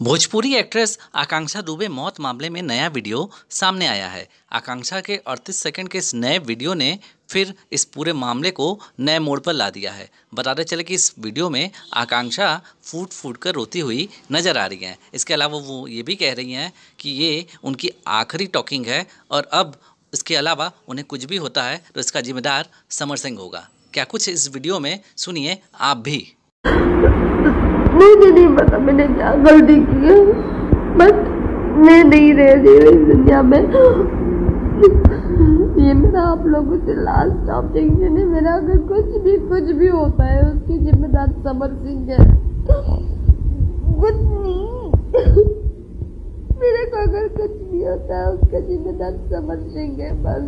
Bhojpuri actress आकांक्षा दुबे मौत मामले में नया वीडियो सामने आया है। आकांक्षा के 38 सेकंड के इस नए वीडियो ने फिर इस पूरे मामले को नए मोड़ पर ला दिया है। बताते चले कि इस वीडियो में आकांक्षा फूट फूट कर रोती हुई नज़र आ रही हैं। इसके अलावा वो ये भी कह रही हैं कि ये उनकी आखिरी टॉकिंग है और अब इसके अलावा उन्हें कुछ भी होता है तो इसका जिम्मेदार समर सिंह होगा। क्या कुछ इस वीडियो में सुनिए आप भी। मुझे नहीं पता मैंने क्या गलती की है? बट मैं नहीं रह रही हूँ इस दुनिया में। ये मेरा आप लोगों से लास्ट ऑब्जेक्शन है मेरा अगर कुछ भी कुछ भी होता है उसकी जिम्मेदार समर सिंह है। कुछ नहीं। मेरे को अगर कुछ भी होता है, उसका जिम्मेदार समर सिंह है, बस।